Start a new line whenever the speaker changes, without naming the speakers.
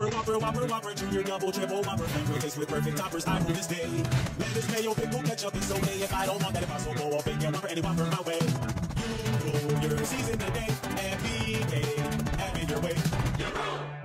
Whopper, whopper, whopper, junior, double, triple, whopper Pancakes with perfect toppers, I rule this day Lettuce, mayo, pickle, ketchup, it's okay If I don't want that, if I so go off, bacon, whopper, any whopper my way You rule your season today And be gay, having your way You rule.